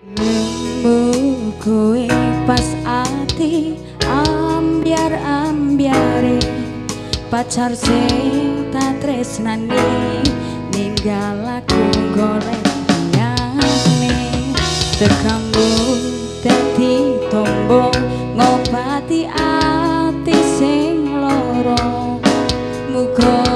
Nemu pas ati ambiar ambiare. Pacar sing tak tresnani ninggal aku golek nyane tekammu dadi tombo ngobati ati sing loro. Muga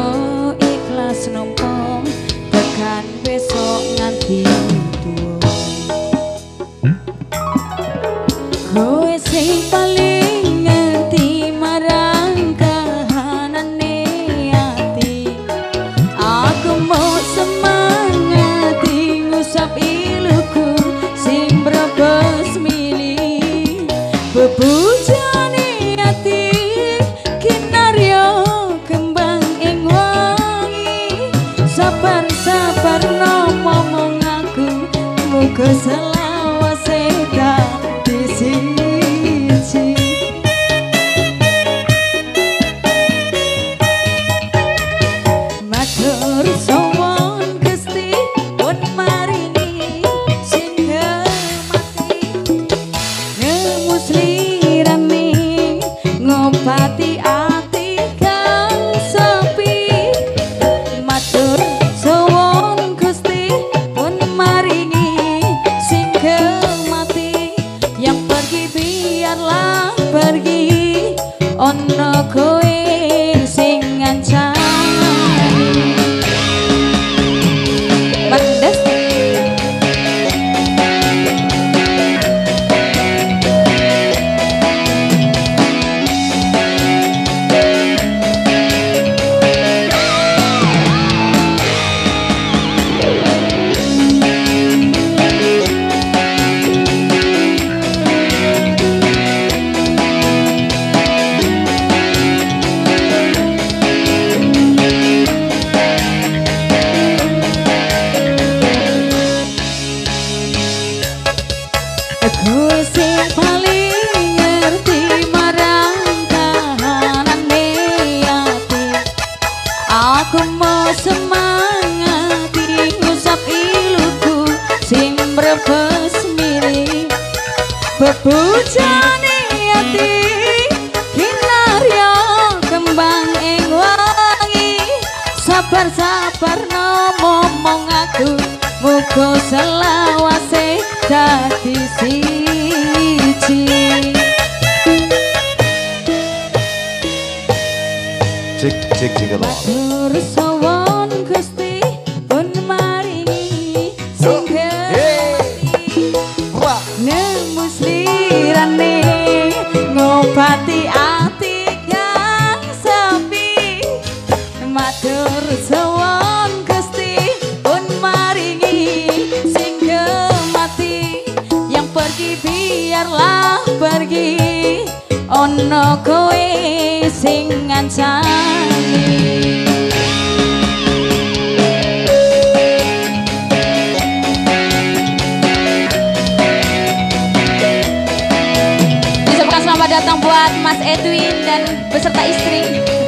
Aku mau semangati ngusap iluku sing mrebes Bebujane Cek cek cek lo. Matur suwun Gusti pun maringi sing Wah. nemu slirane ngobati ati kang sepi. Matur suwun Gusti pun maringi sing mati yang pergi biarlah pergi ono kowe sing ngancani selamat datang buat Mas Edwin dan beserta istri.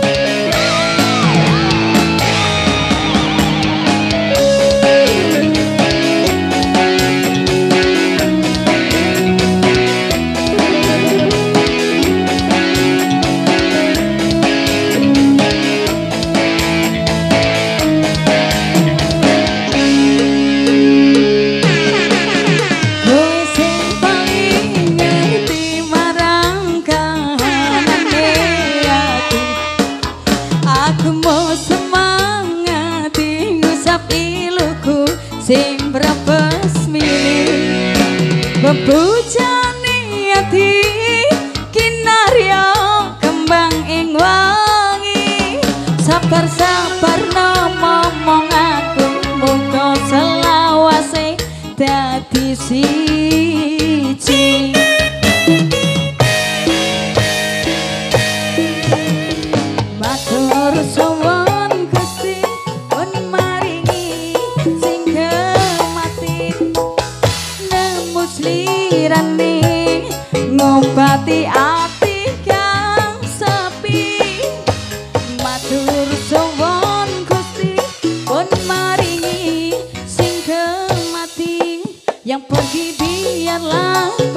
Bebujane ati kinarya kembang ing wangi. Sabar-sabar no momong aku muga selawase dadi siji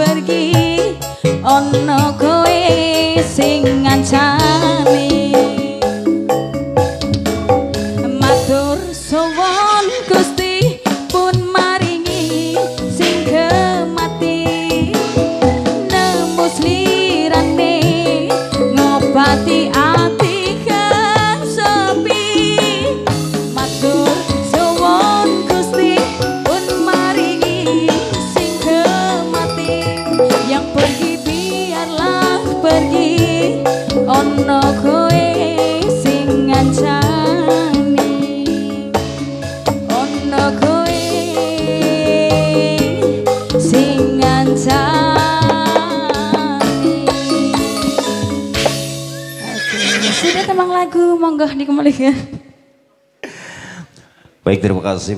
pergi ono kowe sing ngancam. Temang lagu monggo dikembalikan Baik, terima kasih.